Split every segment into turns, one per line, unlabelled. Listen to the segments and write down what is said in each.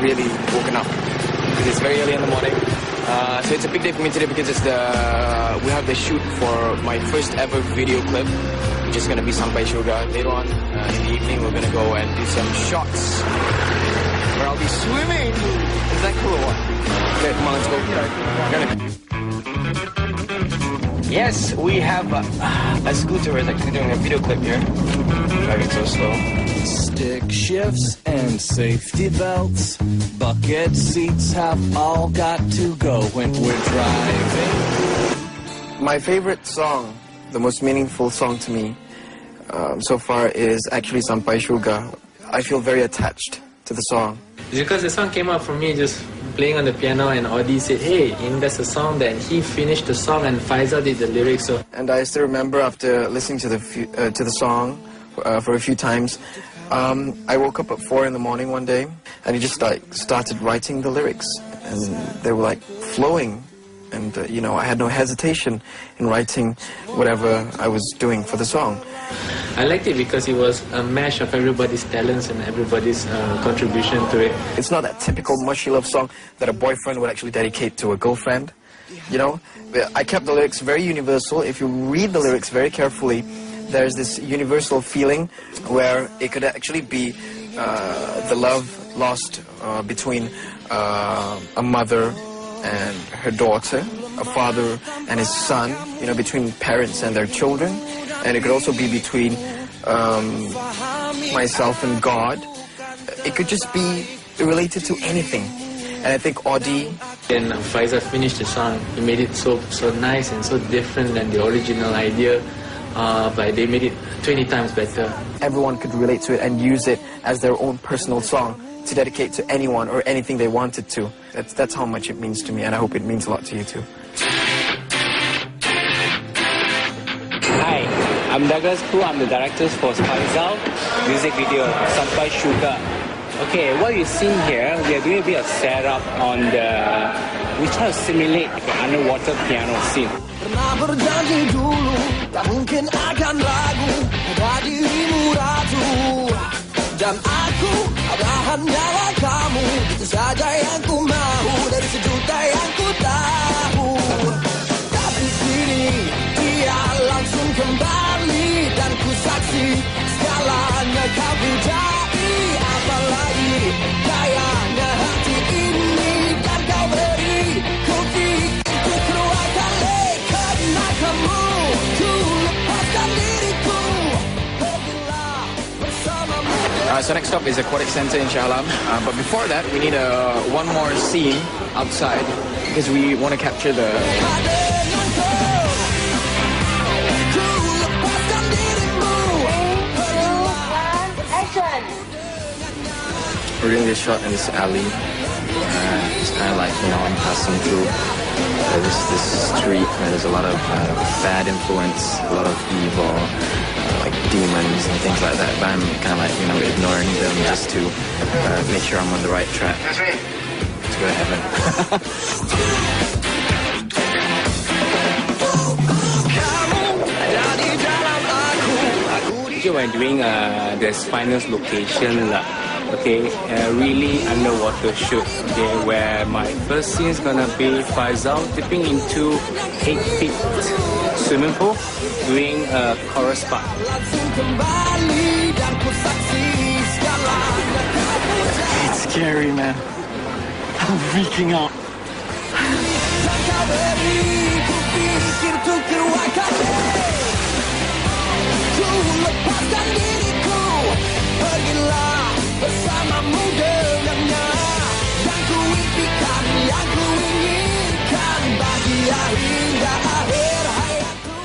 really woken up because it's very early in the morning. Uh, so it's a big day for me today because it's the we have the shoot for my first ever video clip, which is gonna be Sampai Syurga. Later on uh, in the evening, we're gonna go and do some shots where I'll be swimming. Is that cool or what? Okay, come on, let's go. Yes, we have a, a scooter is actually doing a video clip here. Driving so slow.
Stick shifts and safety belts. Bucket seats have all got to go when we're driving.
My favorite song, the most meaningful song to me um, so far is actually Sampai Syurga. I feel very attached to the song.
It's because the song came out from me just playing on the piano and Audi said, hey, and that's a song that he finished the song and Faizal did the lyrics. So
And I still remember after listening to the uh, to the song uh, for a few times, um, I woke up at four in the morning one day and he just like started writing the lyrics and they were like flowing and uh, you know I had no hesitation in writing whatever I was doing for the song.
I liked it because it was a mash of everybody's talents and everybody's uh, contribution to it.
It's not that typical mushy love song that a boyfriend would actually dedicate to a girlfriend. You know, I kept the lyrics very universal. If you read the lyrics very carefully, there's this universal feeling where it could actually be uh, the love lost uh, between uh, a mother and her daughter, a father and his son, you know, between parents and their children. And it could also be between um, myself and God. It could just be related to anything. And I think Audi
Then Faizal finished the song. He made it so so nice and so different than the original idea. Uh, but they made it 20 times better.
everyone could relate to it and use it as their own personal song to dedicate to anyone or anything they wanted to. That's, that's how much it means to me, and I hope it means a lot to you too.
Hi, I'm Douglas Koo. I'm the director for Faizal music video Sampai Syurga. Okay, what you see here, we are doing a bit of setup on the. We try to simulate the underwater piano scene.
Pernah berjanji dulu Tak mungkin akan ragu. Pada dirimu ratu. Dan aku adalah hanyalah kamu. Itu saja yang ku mau Dari sejuta
so next stop is Aquatic Center in Shah Alam. Uh, but before that, we need uh, one more scene outside because we want to capture the! We're doing this shot in this alley. Uh, it's kind of like, you know, I'm passing through this, this street where there's a lot of uh, bad influence, a lot of evil, demons and things like that. But I'm kind of like, you know, ignoring them just to uh, make sure I'm on the right track to go to heaven.
Ada di dalam aku Aku di
Okay, we're doing uh, this finals location lah. Okay, uh, really underwater shoot. Okay, where my first scene is gonna be Faisal dipping into eight feet swimming pool, doing a chorus part.
langsung kembali Dan ku saksi segalanya
It's scary, man. I'm freaking out.
Dan kau beri Ku pikir ku keluarkan Ku lepaskan diriku Pergilah bersamamu dengannya Yang ku impikan, yang ku inginkan Bahagia hingga akhir hayatku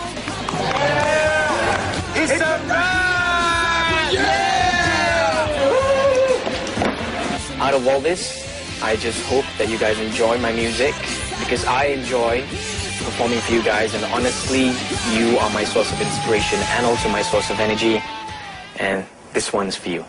Out of all this, I just hope that you guys enjoy my music because I enjoy performing for you guys and honestly, you are my source of inspiration and also my source of energy and this one's for you.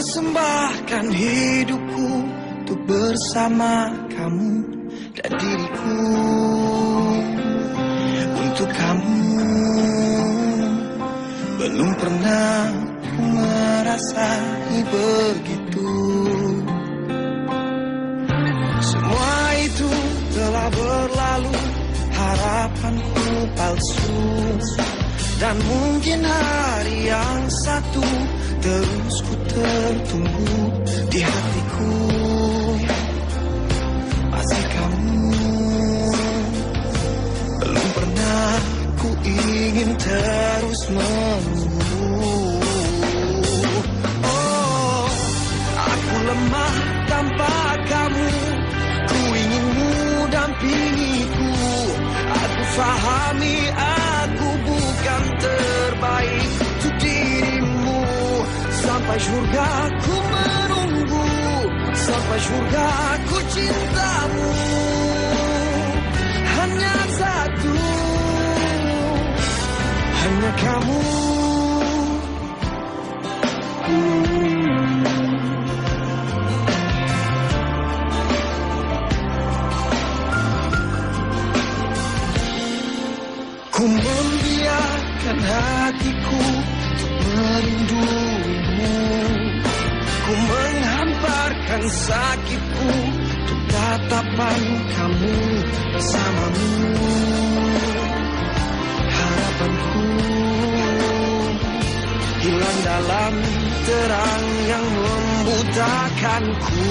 Persembahkan hidupku untuk bersama kamu dan diriku. Untuk kamu Belum pernah ku merasai begitu. Semua itu telah berlalu Harapanku palsu. Dan mungkin hari yang satu Terus ku tertunggu di hatiku. Masih kamu. Belum pernah ku ingin terus menunggu. Oh, aku lemah tanpa kamu. Ku inginmu dampingiku Aku fahami surga ku menunggu. Sampai surga ku cintamu. Hanya satu. Hanya kamu. Ku sakitku untuk tatapan kamu bersamamu. Harapanku hilang dalam terang yang membutakanku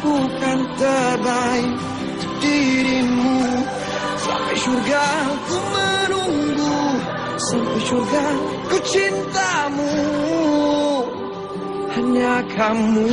aku bukan terbaik untuk dirimu. Sampai surga ku menunggu Sampai surga ku cintamu. Hanya kamu